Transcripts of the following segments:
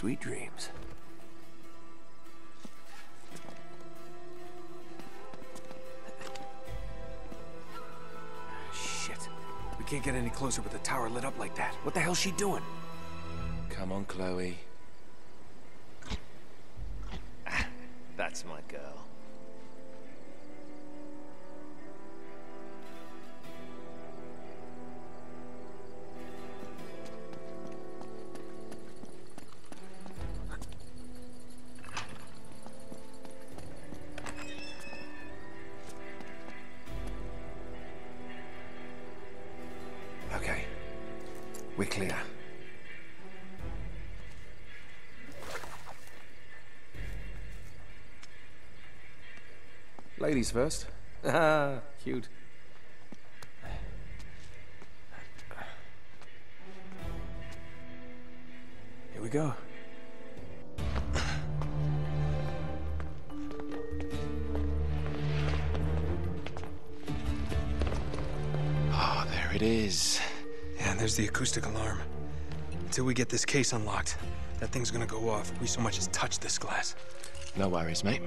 Sweet dreams. Shit. We can't get any closer with the tower lit up like that. What the hell's she doing? Come on, Chloe. Ladies first. Ah, cute. Here we go. Oh, there it is. Yeah, there's the acoustic alarm. Until we get this case unlocked, that thing's gonna go off if we so much as touch this glass. No worries, mate.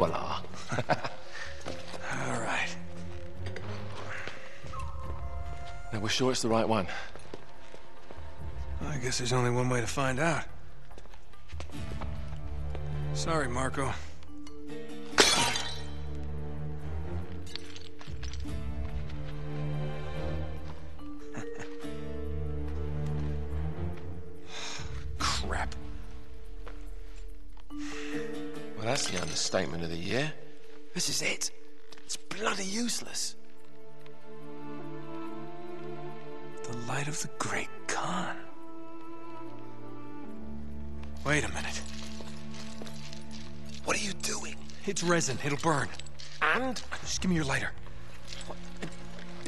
Voila. All right. Now, we're sure it's the right one. I guess there's only one way to find out. Sorry, Marco. Understatement of the year. This is it. It's bloody useless. The light of the Great Khan. Wait a minute. What are you doing? It's resin. It'll burn. And? Just give me your lighter.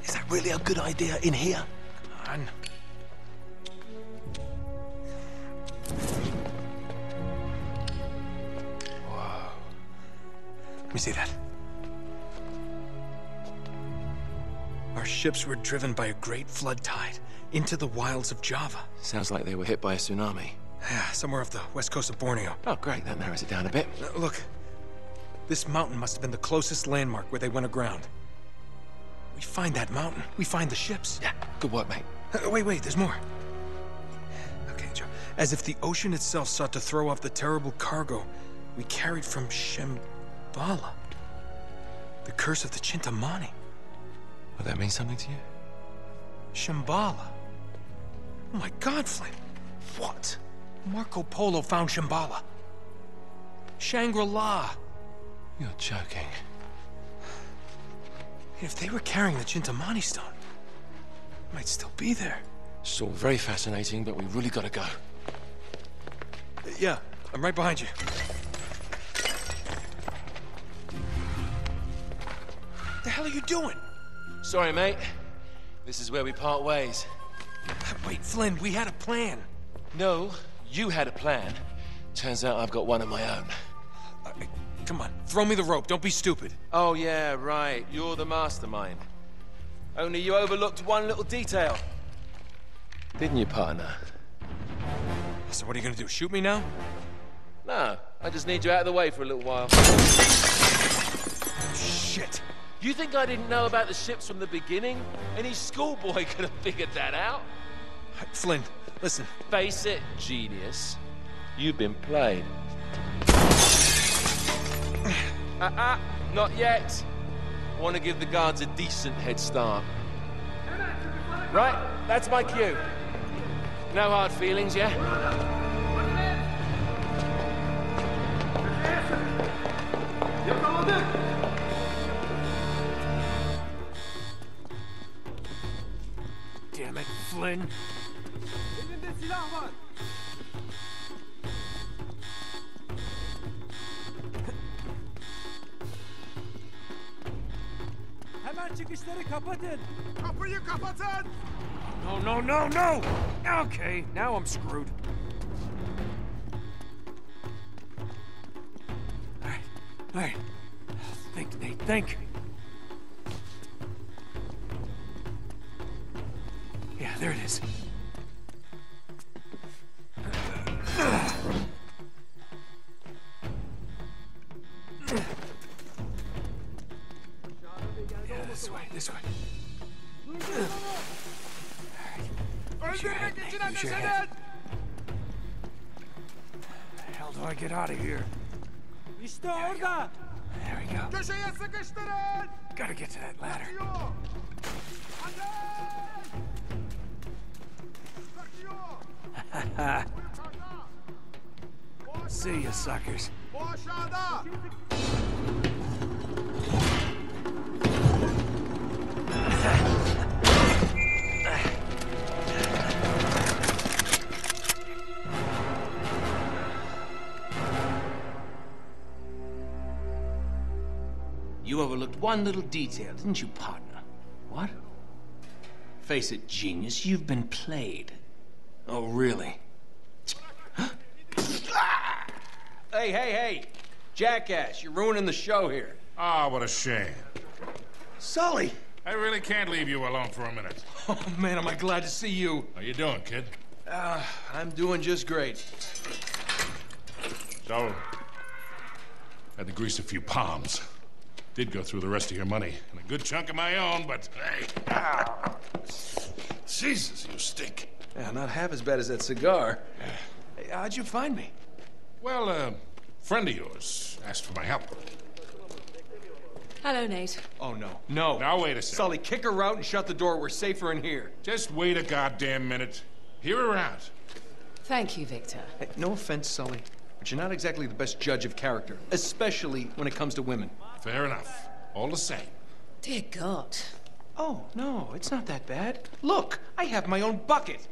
Is that really a good idea in here? Come on. Let me see that. Our ships were driven by a great flood tide into the wilds of Java. Sounds like they were hit by a tsunami. Yeah, somewhere off the west coast of Borneo. Oh, great. That narrows it down a bit. Uh, Look, this mountain must have been the closest landmark where they went aground. We find that mountain, we find the ships. Yeah, good work, mate. Uh, wait, wait, there's more. Okay, Joe. As if the ocean itself sought to throw off the terrible cargo we carried from Shambhala. The curse of the Chintamani. Will that mean something to you? Shambhala. Oh my god, Flynn. What? Marco Polo found Shambhala. Shangri-La. You're joking. If they were carrying the Chintamani stone, it might still be there. It's all very fascinating, but we really gotta go. Yeah, I'm right behind you. What the hell are you doing? Sorry, mate. This is where we part ways. Wait, Flynn, we had a plan. No, you had a plan. Turns out I've got one of my own. Uh, come on, throw me the rope. Don't be stupid. Oh, yeah, right. You're the mastermind. Only you overlooked one little detail. Didn't you, partner? So what are you gonna do? Shoot me now? No, I just need you out of the way for a little while. Shit. You think I didn't know about the ships from the beginning? Any schoolboy could have figured that out. Flynn, listen. Face it, genius. You've been played. Uh-uh, not yet. I want to give the guards a decent head start. Right, that's my cue. No hard feelings, yeah? Damn it, Flynn. Hemen çıkışları kapatın. Kapıyı kapatın! No, no, no, no! Okay, now I'm screwed. All right, all right. Think, Nate, think. See you, suckers. You overlooked one little detail, didn't you, partner? What? Face it, genius, you've been played. Oh, really? Hey, hey, hey! Jackass, you're ruining the show here. Ah, what a shame. Sully! I really can't leave you alone for a minute. Oh, man, am I glad to see you. How you doing, kid? Uh, I'm doing just great. So, had to grease a few palms. Did go through the rest of your money and a good chunk of my own, but hey. Ah. Jesus, you stink. Yeah, not half as bad as that cigar. Hey, how'd you find me? Well, a friend of yours asked for my help. Hello, Nate. Oh, no. No. Now, wait a second. Sully, kick her out and shut the door. We're safer in here. Just wait a goddamn minute. Hear her out. Thank you, Victor. Hey, no offense, Sully, but you're not exactly the best judge of character, especially when it comes to women. Fair enough. All the same. Dear God. Oh, no, it's not that bad. Look, I have my own bucket.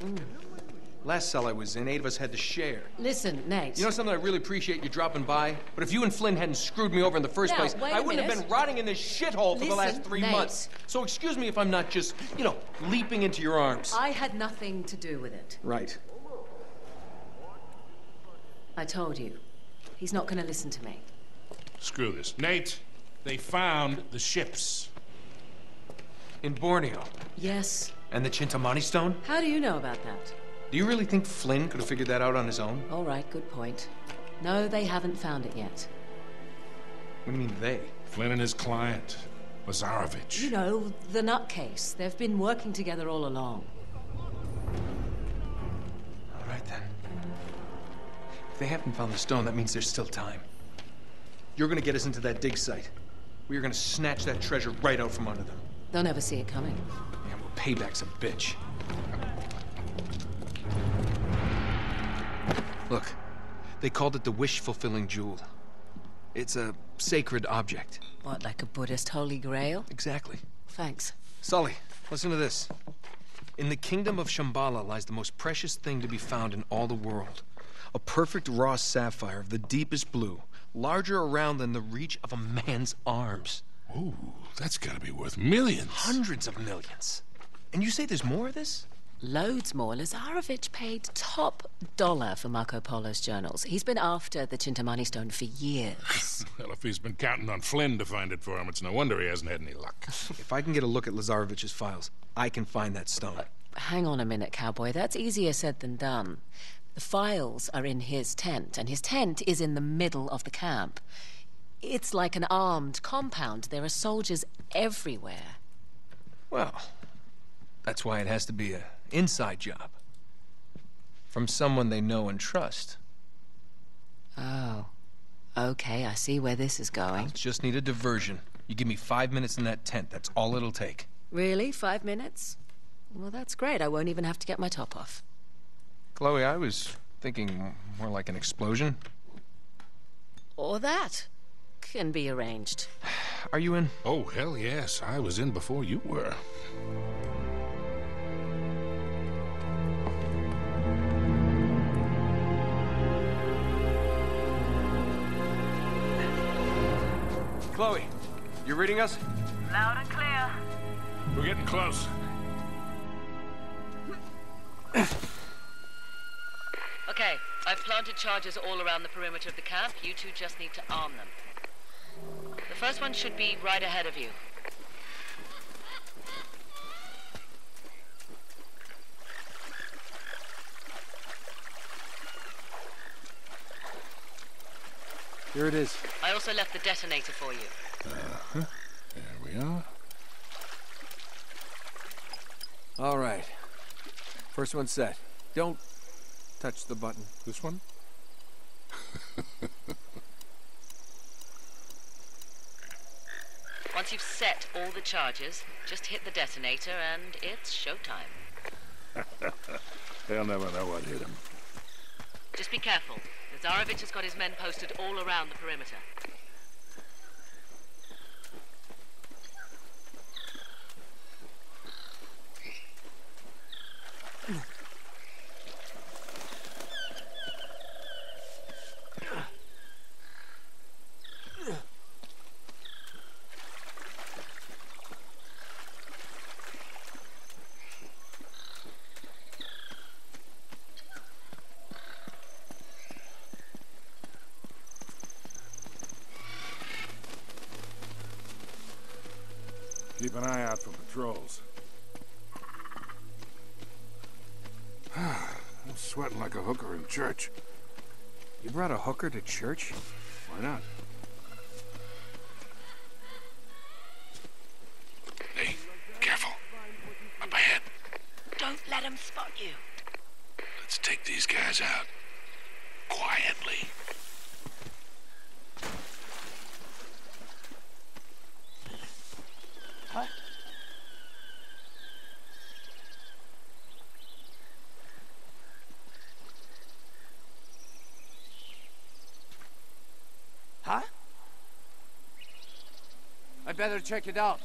Last cell I was in, eight of us had to share. Listen, Nate. You know something? I really appreciate you dropping by. But if you and Flynn hadn't screwed me over in the first Now, place, I wouldn't have been rotting in this shithole for the last three Nate. months. So excuse me if I'm not just, you know, leaping into your arms. I had nothing to do with it. Right. I told you. He's not going to listen to me. Screw this. Nate, they found the ships. In Borneo. Yes. And the Chintamani stone? How do you know about that? Do you really think Flynn could have figured that out on his own? All right, good point. No, they haven't found it yet. What do you mean they? Flynn and his client, Lazarevich. You know, the nutcase. They've been working together all along. All right, then. If they haven't found the stone, that means there's still time. You're gonna get us into that dig site. We are gonna snatch that treasure right out from under them. They'll never see it coming. Yeah, well, payback's a bitch. Look, they called it the wish-fulfilling jewel. It's a sacred object. What, like a Buddhist holy grail? Exactly. Thanks. Sully, listen to this. In the kingdom of Shambhala lies the most precious thing to be found in all the world. A perfect raw sapphire of the deepest blue, larger around than the reach of a man's arms. Ooh, that's gotta be worth millions. Hundreds of millions. And you say there's more of this? Loads more. Lazarevich paid top dollar for Marco Polo's journals. He's been after the Chintamani stone for years. Well, if he's been counting on Flynn to find it for him, it's no wonder he hasn't had any luck. If I can get a look at Lazarevich's files, I can find that stone. Uh, hang on a minute, cowboy. That's easier said than done. The files are in his tent, and his tent is in the middle of the camp. It's like an armed compound. There are soldiers everywhere. Well, that's why it has to be a inside job. From someone they know and trust. Oh. Okay, I see where this is going. Just need a diversion. You give me five minutes in that tent, that's all it'll take. Really? Five minutes? Well, that's great. I won't even have to get my top off. Chloe, I was thinking more like an explosion. Or that. Can be arranged. Are you in? oh, hell yes. I was in before you were. Chloe, you reading us? Loud and clear. We're getting close. Okay, I've planted charges all around the perimeter of the camp. You two just need to arm them. The first one should be right ahead of you. Here it is. I also left the detonator for you. Huh? There we are. All right. First one set. Don't touch the button. This one? Once you've set all the charges, just hit the detonator and it's showtime. They'll never know what hit him. Just be careful. Lazarevich has got his men posted all around the perimeter. Church. You brought a hooker to church? Why not? Hey, careful. Up ahead. Don't let him spot you. Let's take these guys out. Quietly. Huh? I better check it out.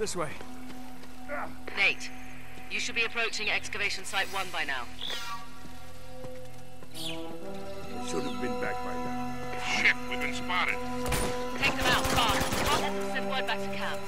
This way. Nate, you should be approaching excavation site one by now. Should have been back by now. Shit, we've been spotted. Take them out, fast. I'll let them send word back to camp.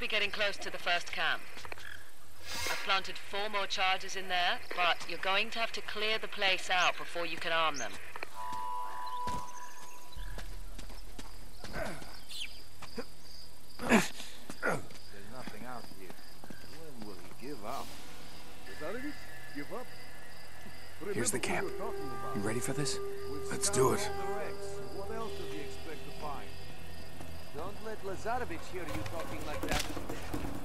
Be getting close to the first camp. I've planted four more charges in there, but you're going to have to clear the place out before you can arm them. There's nothing out here. When will he give up? Lazarevich, give up? Here's the camp. You ready for this? Let's do it. Let Lazarevich hear you talking like that.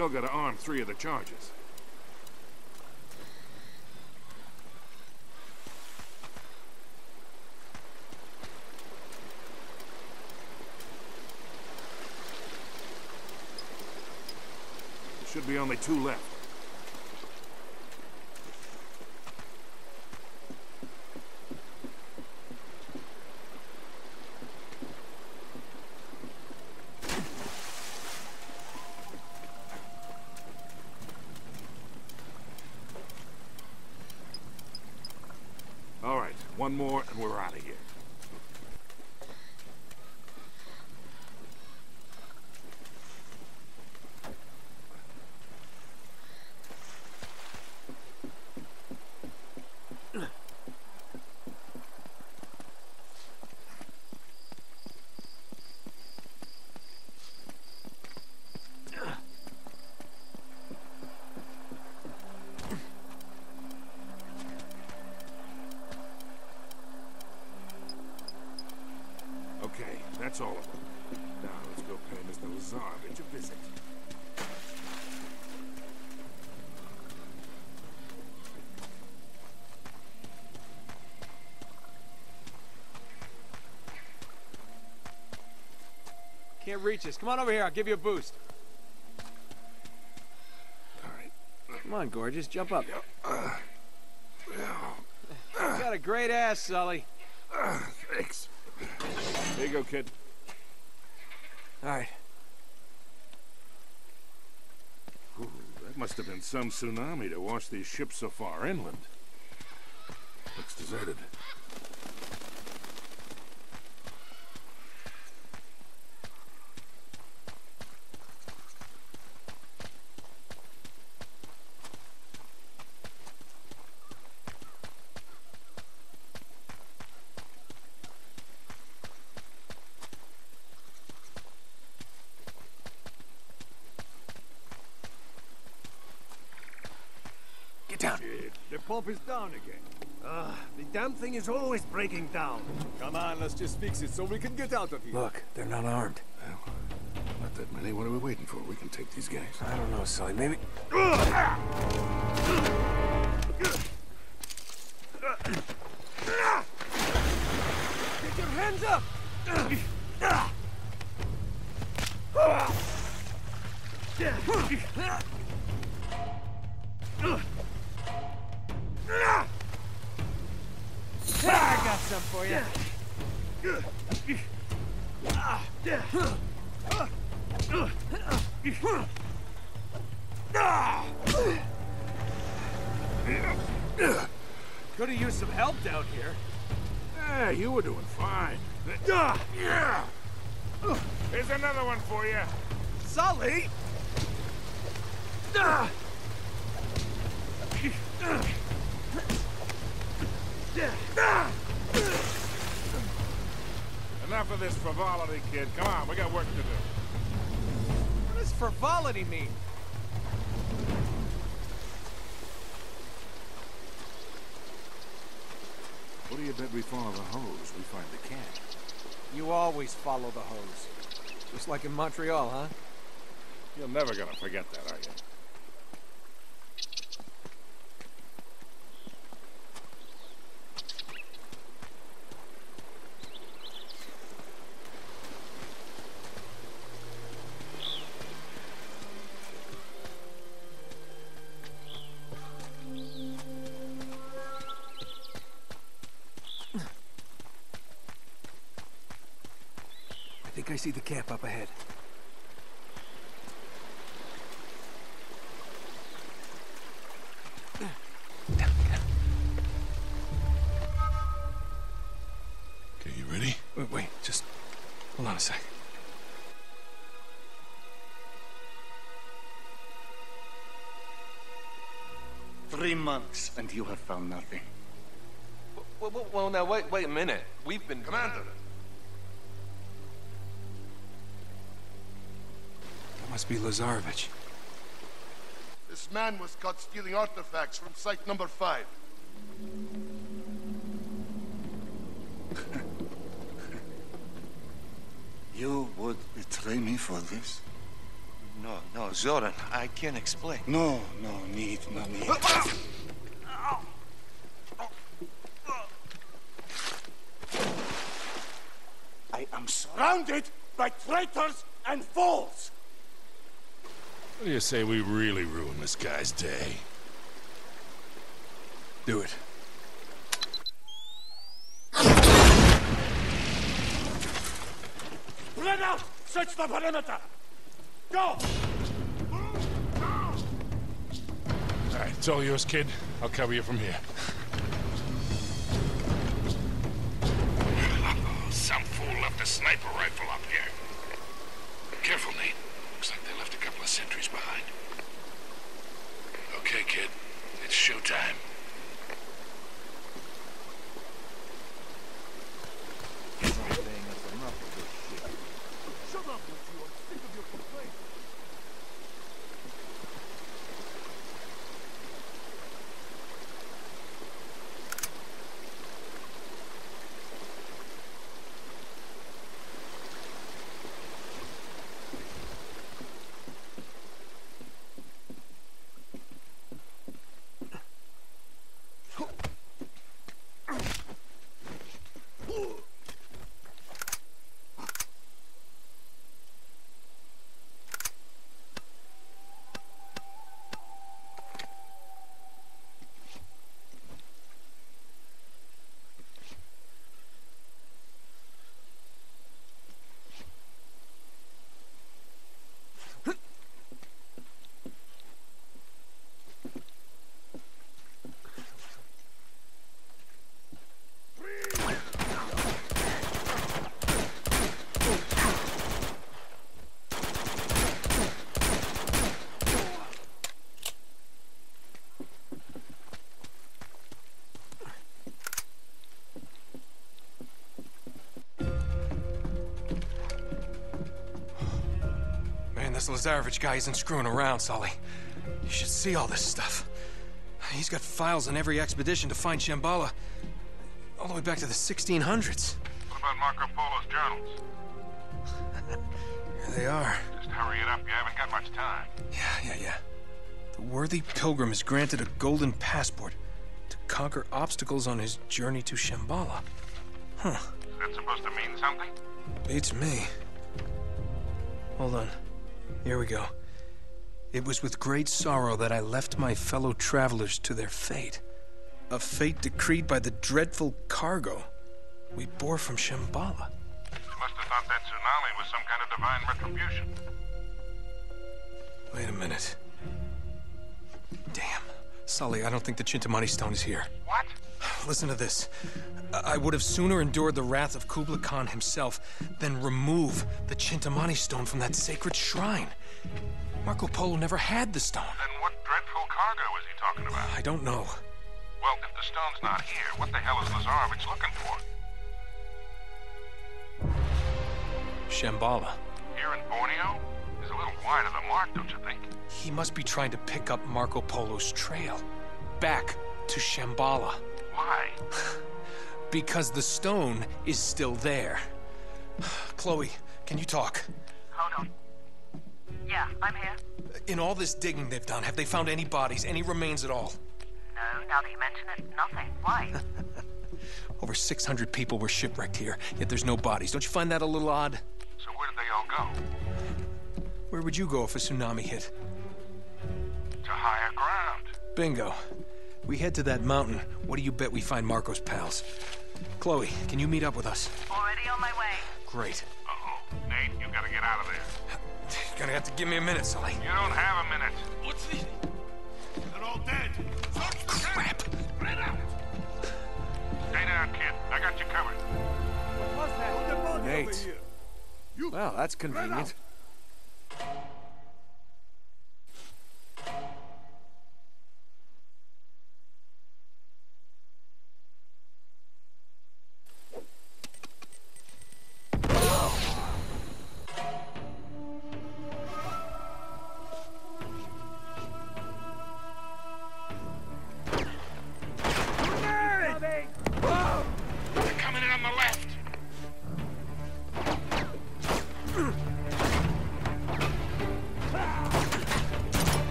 Still gotta arm three of the charges. There should be only two left. Can't reach us. Come on over here. I'll give you a boost. All right. Come on, gorgeous. Jump up. Uh, got a great ass, Sully. uh, thanks. There you go, kid. All right. Ooh, that must have been some tsunami to wash these ships so far inland. Looks deserted. Get down. Shit, the is down again. Ah, the damn thing is always breaking down. Come on, let's just fix it so we can get out of here. Look, they're not armed. Not that many. What are we waiting for? We can take these guys. I don't know, Sully. Maybe. Some for you. Could have used some help down here. Yeah, you were doing fine. Yeah. Here's another one for you. Sully! Enough of this frivolity, kid. Come on, we got work to do. What does frivolity mean? What do you bet we follow the hose? We find the cat? You always follow the hose. Just like in Montreal, huh? You're never gonna forget that, are you? See the camp up ahead. Okay, you ready? Wait, wait, just hold on a sec. Three months, and you have found nothing. Well, well, well, now, wait, wait a minute. We've been... Commander! Must be Lazarevich. This man was caught stealing artifacts from site number five. You would betray me for this? No, no, Zoran, I can't explain. No, no need, no need. I am surrounded by traitors and fools! What do you say we really ruin this guy's day? Do it. Spread out! Search the perimeter! Go! All right, it's all yours, kid. I'll cover you from here. Some fool left a sniper rifle up here. Careful, Nate. Looks like they left a couple of sentries behind. Okay, kid. It's this Lazarevich guy isn't screwing around, Sully. You should see all this stuff. He's got files on every expedition to find Shambhala, all the way back to the 1600s. What about Marco Polo's journals? Here they are. Just hurry it up. You haven't got much time. Yeah, yeah, yeah. The worthy pilgrim is granted a golden passport to conquer obstacles on his journey to Shambhala. Huh. Is that supposed to mean something? Beats me. Hold on. Here we go. It was with great sorrow that I left my fellow travelers to their fate. A fate decreed by the dreadful cargo we bore from Shambhala. You must have thought that tsunami was some kind of divine retribution. Wait a minute. Damn. Sully, I don't think the Chintamani stone is here. What? Listen to this. I would have sooner endured the wrath of Kublai Khan himself than remove the Chintamani stone from that sacred shrine. Marco Polo never had the stone. Then what dreadful cargo is he talking about? I don't know. Well, if the stone's not here, what the hell is Lazarevich looking for? Shambhala. Here in Borneo? He's a little wide of the mark, don't you think? He must be trying to pick up Marco Polo's trail. Back to Shambhala. Why? Because the stone is still there. Chloe, can you talk? Hold on. Yeah, I'm here. In all this digging they've done, have they found any bodies, any remains at all? No, now that you mention it, nothing. Why? Over 600 people were shipwrecked here, yet there's no bodies. Don't you find that a little odd? So where did they all go? Where would you go if a tsunami hit? To higher ground. Bingo. We head to that mountain. What do you bet we find Marco's pals? Chloe, can you meet up with us? Already on my way. Great. Uh-oh. Nate, you gotta get out of there. You're gonna have to give me a minute, Sully. You don't have a minute. What's this? They're all dead. Search the Crap. Spread out. Stay down, kid. I got you covered. What's that? Put the body Nate. over here. You Well, that's spread convenient.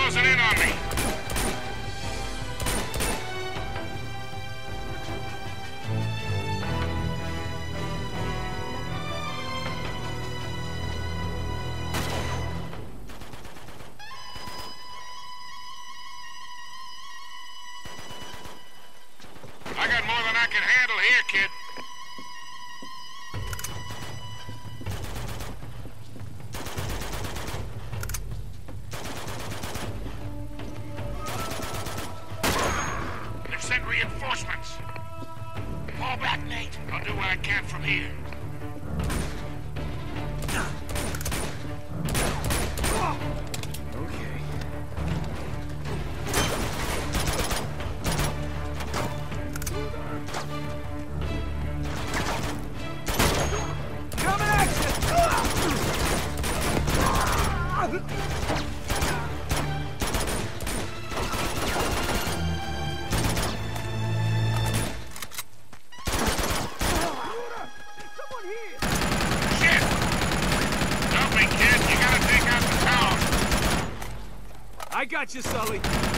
Closing in on me. Got you, Sully.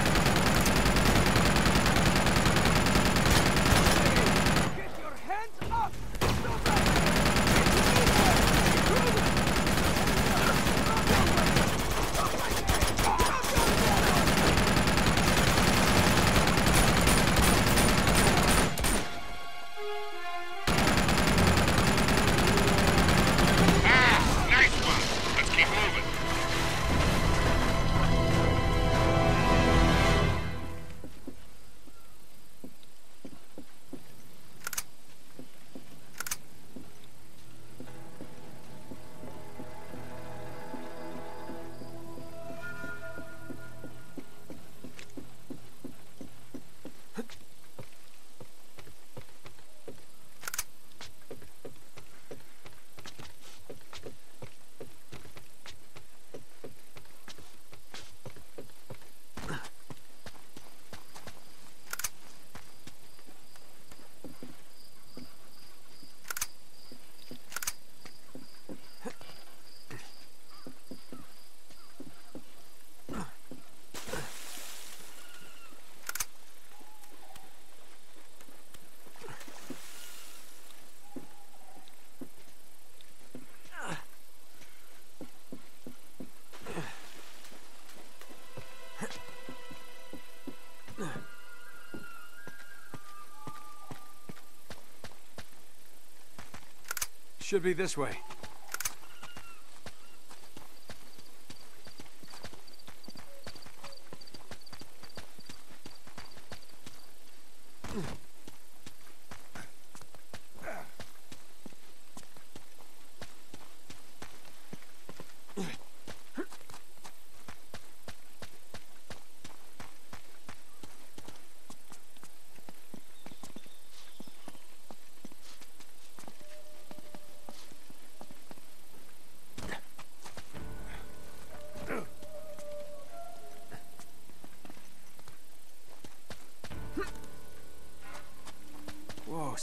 Should be this way.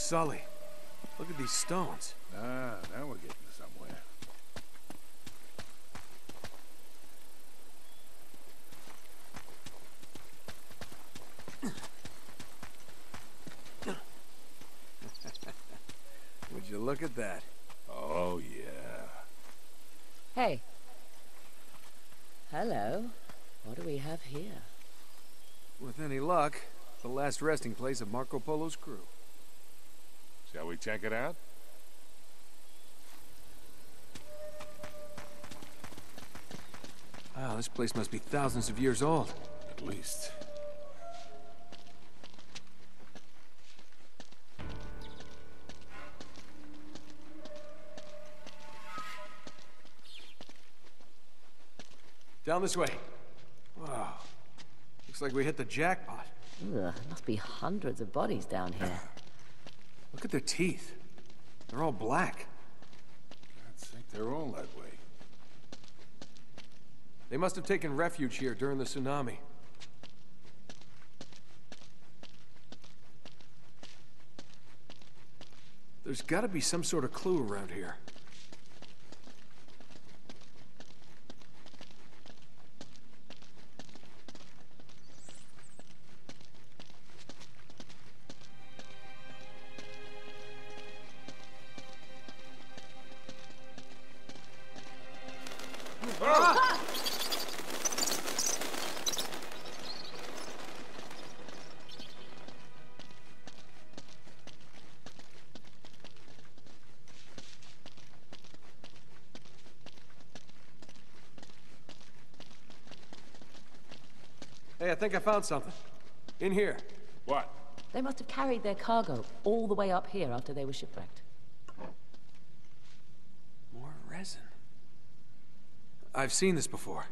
Sully. Look at these stones. Ah, now we're getting somewhere. Would you look at that? Oh, yeah. Hey. Hello. What do we have here? With any luck, the last resting place of Marco Polo's crew. Shall we check it out? Wow, this place must be thousands of years old. At least. Down this way. Wow. Looks like we hit the jackpot. Ugh, must be hundreds of bodies down here. Look at their teeth. They're all black. I'd think they're all that way. They must have taken refuge here during the tsunami. There's got to be some sort of clue around here. Think I found something. In here. What? They must have carried their cargo all the way up here after they were shipwrecked. More resin. I've seen this before.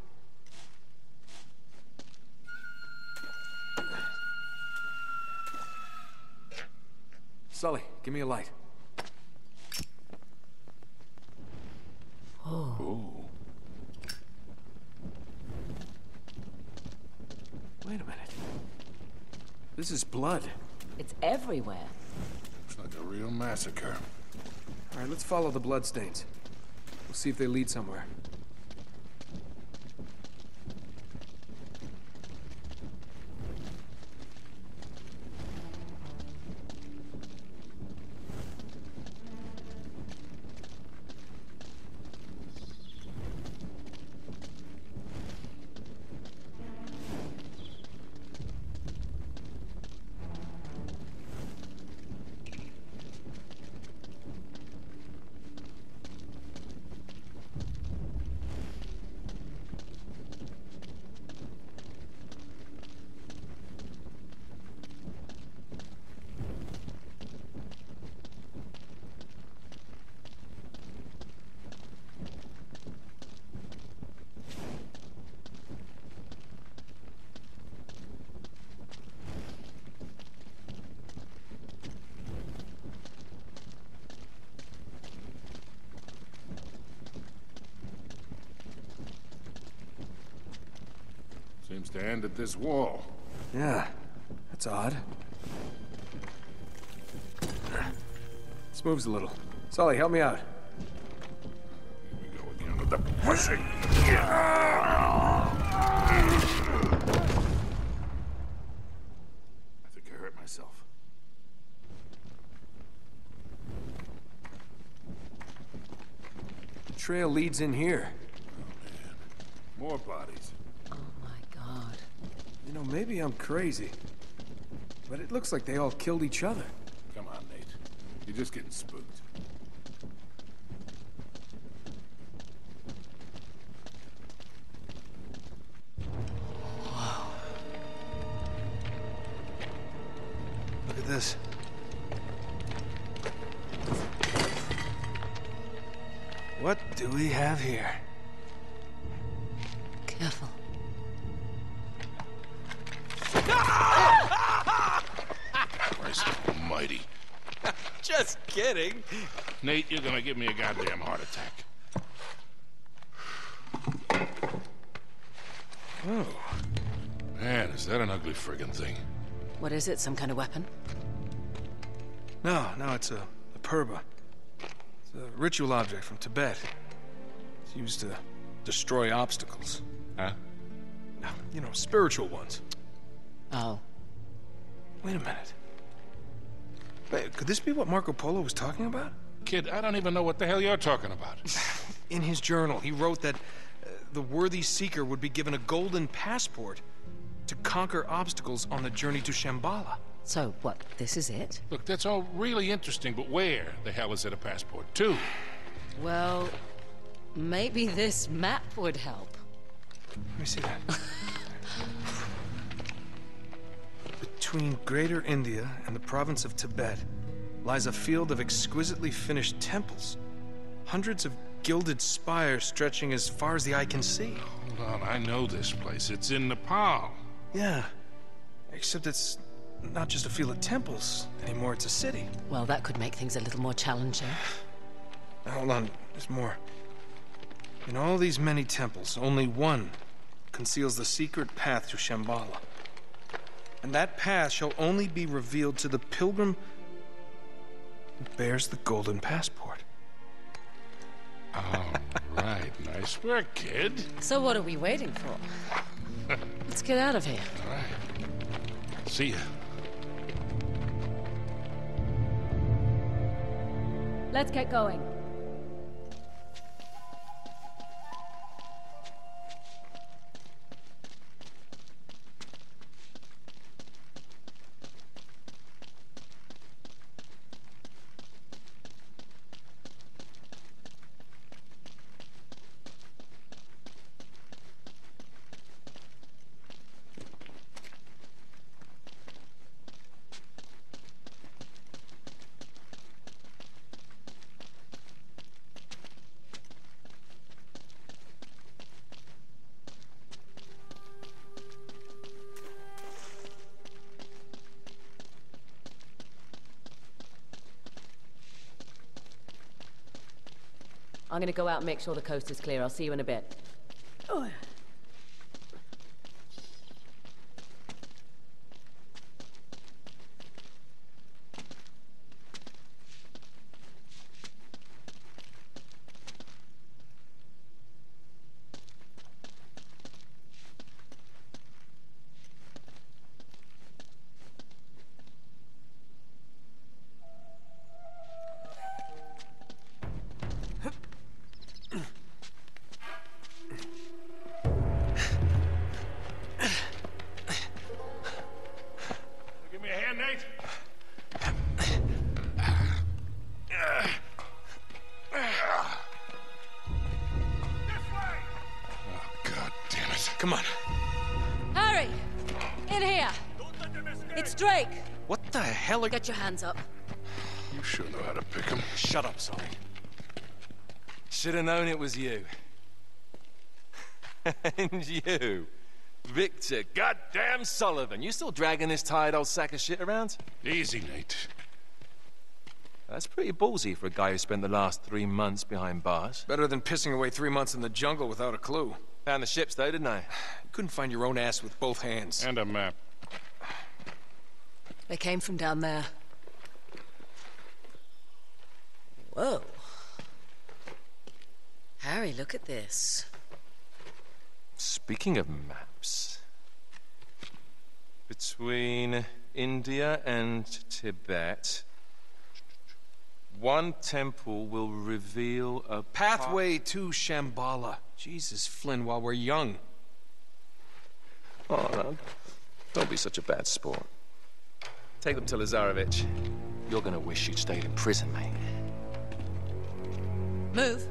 Sully, give me a light. Oh. Wait a minute. This is blood. It's everywhere. Looks like a real massacre. All right, let's follow the bloodstains. We'll see if they lead somewhere. At this wall. Yeah, that's odd. This moves a little. Sully, help me out. Here we go again with the pushing. I think I hurt myself. The trail leads in here. Oh, More bodies. Oh my god. You know, maybe I'm crazy. But it looks like they all killed each other. Come on, Nate. You're just getting spooked. Is it? Some kind of weapon? No, no, it's a, a purba. It's a ritual object from Tibet. It's used to destroy obstacles. Huh? No, you know, spiritual ones. Oh. Wait a minute. Wait, could this be what Marco Polo was talking about? Kid, I don't even know what the hell you're talking about. In his journal, he wrote that uh, the worthy seeker would be given a golden passport to conquer obstacles on the journey to Shambhala. So, what, this is it? Look, that's all really interesting, but where the hell is it a passport to? Well, maybe this map would help. Let me see that. Between Greater India and the province of Tibet lies a field of exquisitely finished temples. Hundreds of gilded spires stretching as far as the eye can see. Hold on, I know this place. It's in Nepal. Yeah. Except it's not just a field of temples anymore, it's a city. Well, that could make things a little more challenging. Now, hold on, there's more. In all these many temples, only one conceals the secret path to Shambhala. And that path shall only be revealed to the pilgrim who bears the golden passport. Oh, right. Nice work, kid. So what are we waiting for? Let's get out of here. All right. See ya. Let's get going. I'm gonna go out and make sure the coast is clear. I'll see you in a bit. Give hands up. You sure know how to pick 'em. Shut up, Sully. Should have known it was you. and you, Victor goddamn Sullivan. You still dragging this tired old sack of shit around? Easy, Nate. That's pretty ballsy for a guy who spent the last three months behind bars. Better than pissing away three months in the jungle without a clue. Found the ships, though, didn't I? You couldn't find your own ass with both hands. And a map. They came from down there. Whoa. Harry, look at this. Speaking of maps, between India and Tibet, one temple will reveal a Pathway to Shambhala. Jesus, Flynn, while we're young. Oh, no. Don't be such a bad sport. Take them to Lazarevich. You're gonna wish you'd stayed in prison, mate. Move.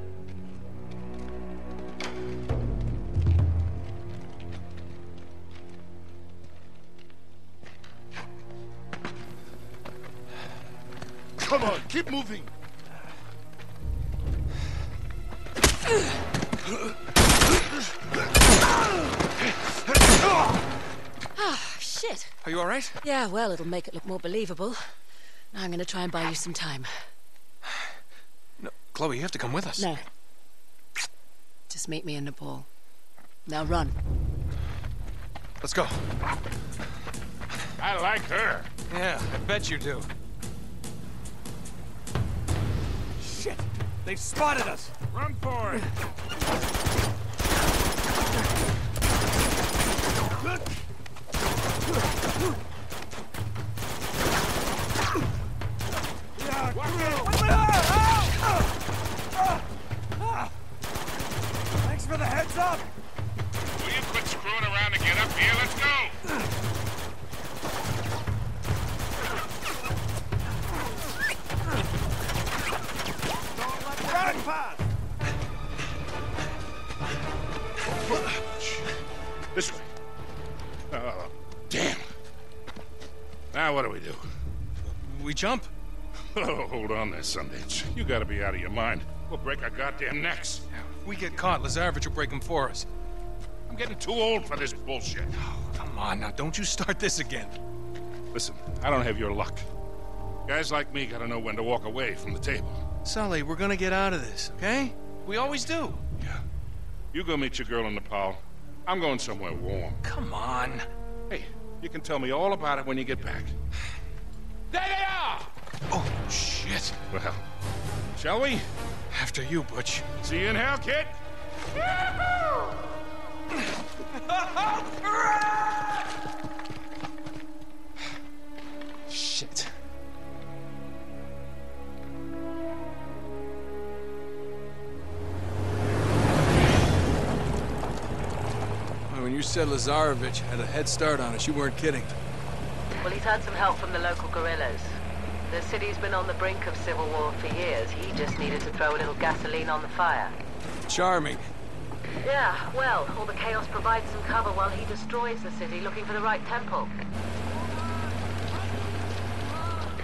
Come on, keep moving. Ah, shit. Are you all right? Yeah, well, it'll make it look more believable. Now I'm gonna try and buy you some time. No, Chloe, you have to come with us. No. Just meet me in Nepal. Now run. Let's go. I like her. Yeah, I bet you do. Shit! They've spotted us! Run for it. Thanks for the heads up! Will you quit screwing around and get up here? Let's go. Back pass! This way. Oh, damn. Now what do we do? We jump. Oh, hold on there, Sundance. You gotta be out of your mind. We'll break our goddamn necks. If we get caught, Lazarevich will break them for us. I'm getting too old for this bullshit. Oh, come on now, don't you start this again. Listen, I don't have your luck. Guys like me gotta know when to walk away from the table. Sully, we're gonna get out of this, okay? We always do. Yeah. You go meet your girl in Nepal. I'm going somewhere warm. Come on. Hey, you can tell me all about it when you get back. There they are! Oh, shit. Well, shall we? After you, Butch. See you in hell, kid. Shit. When you said Lazarevich had a head start on us, you weren't kidding. Well, he's had some help from the local guerrillas. The city's been on the brink of civil war for years. He just needed to throw a little gasoline on the fire. Charming. Yeah, well, all the chaos provides some cover while he destroys the city looking for the right temple.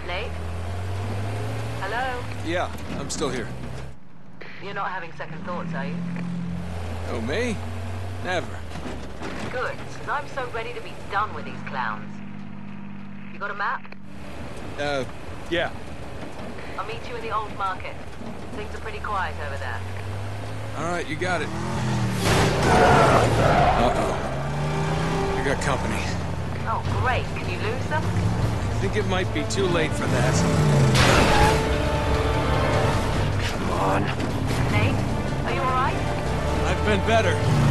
Nate? Hello? Yeah, I'm still here. You're not having second thoughts, are you? Oh, me? Never. Good, because I'm so ready to be done with these clowns. You got a map? Uh, yeah. I'll meet you in the old market. Things are pretty quiet over there. All right, you got it. Uh-oh. I got company. Oh, great. Can you lose them? I think it might be too late for that. Come on. Nate, are you alright? I've been better.